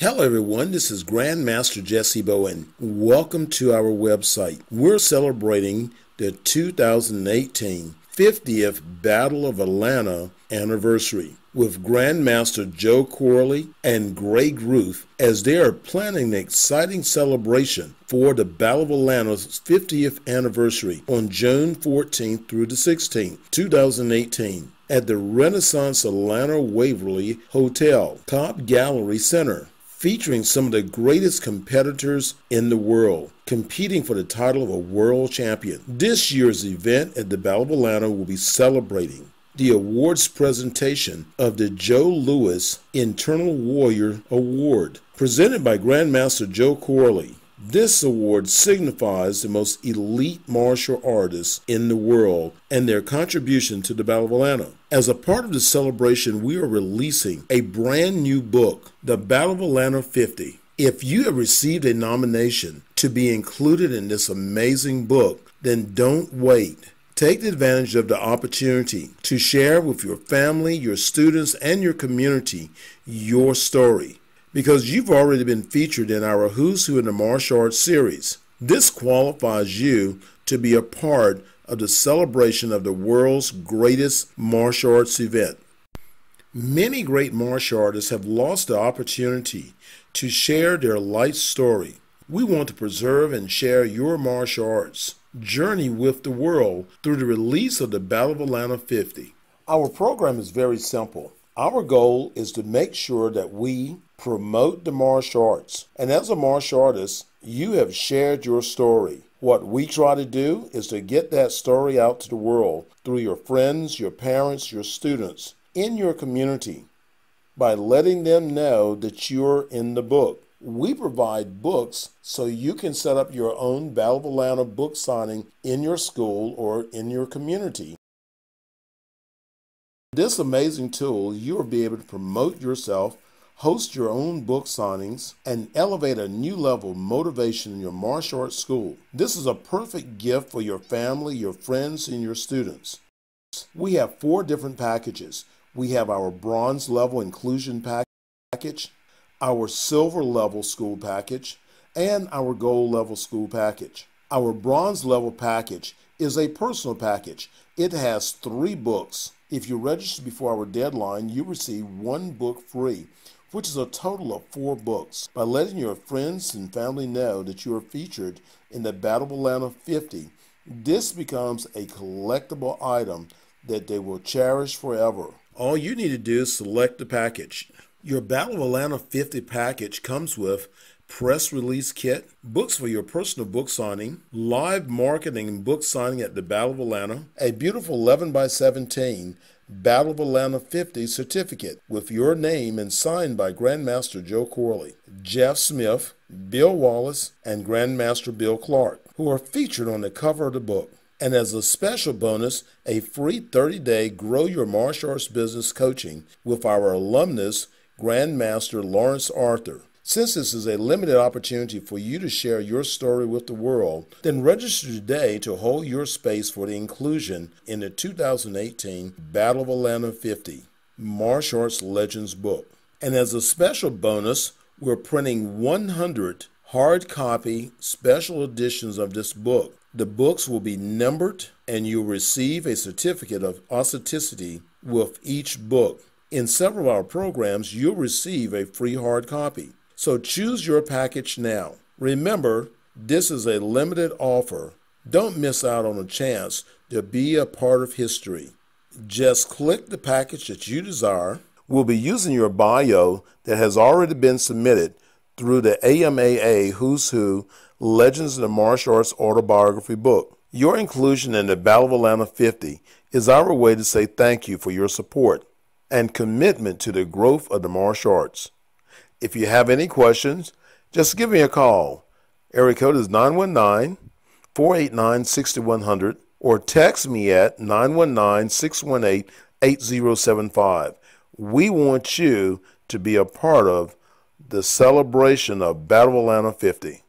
Hello, everyone. This is Grandmaster Jesse Bowen. Welcome to our website. We're celebrating the 2018 50th Battle of Atlanta anniversary with Grandmaster Joe Corley and Greg Ruth as they are planning an exciting celebration for the Battle of Atlanta's 50th anniversary on June 14th through the 16th, 2018 at the Renaissance Atlanta Waverly Hotel, Cobb Galleria Center featuring some of the greatest competitors in the world, competing for the title of a world champion. This year's event at the Battle of Atlanta will be celebrating the awards presentation of the Joe Lewis Eternal Warrior Award, presented by Grandmaster Joe Corley. This award signifies the most elite martial artists in the world and their contribution to the Battle of Atlanta. As a part of the celebration, we are releasing a brand new book, The Battle of Atlanta 50. If you have received a nomination to be included in this amazing book, then don't wait. Take advantage of the opportunity to share with your family, your students, and your community your story because you've already been featured in our Who's Who in the Martial Arts series. This qualifies you to be a part of the celebration of the world's greatest martial arts event. Many great martial artists have lost the opportunity to share their life story. We want to preserve and share your martial arts journey with the world through the release of the Battle of Atlanta 50. Our program is very simple. Our goal is to make sure that we promote the martial arts. And as a martial artist, you have shared your story. What we try to do is to get that story out to the world through your friends, your parents, your students, in your community by letting them know that you're in the book. We provide books so you can set up your own Battle of Atlanta book signing in your school or in your community. This amazing tool, you will be able to promote yourself, host your own book signings, and elevate a new level of motivation in your martial arts school. This is a perfect gift for your family, your friends, and your students. We have four different packages. We have our bronze level inclusion package, our silver level school package, and our gold level school package. Our bronze level package is a personal package. It has three books if you register before our deadline, you receive one book free, which is a total of four books. By letting your friends and family know that you are featured in the Battle of Atlanta 50, this becomes a collectible item that they will cherish forever. All you need to do is select the package. Your Battle of Atlanta 50 package comes with press release kit, books for your personal book signing, live marketing and book signing at the Battle of Atlanta, a beautiful 11 by 17 Battle of Atlanta 50 certificate with your name and signed by Grandmaster Joe Corley, Jeff Smith, Bill Wallace, and Grandmaster Bill Clark, who are featured on the cover of the book. And as a special bonus, a free 30 day Grow Your Martial Arts Business coaching with our alumnus, Grandmaster Lawrence Arthur. Since this is a limited opportunity for you to share your story with the world, then register today to hold your space for the inclusion in the 2018 Battle of Atlanta 50 Martial Arts Legends book. And as a special bonus, we're printing 100 hard copy special editions of this book. The books will be numbered and you'll receive a certificate of authenticity with each book. In several of our programs, you'll receive a free hard copy. So choose your package now. Remember, this is a limited offer. Don't miss out on a chance to be a part of history. Just click the package that you desire. We'll be using your bio that has already been submitted through the AMAA Who's Who Legends of the Martial Arts Autobiography book. Your inclusion in the Battle of Atlanta 50 is our way to say thank you for your support and commitment to the growth of the martial arts. If you have any questions, just give me a call. Area code is 919 489 6100 or text me at 919 618 8075. We want you to be a part of the celebration of Battle of Atlanta 50.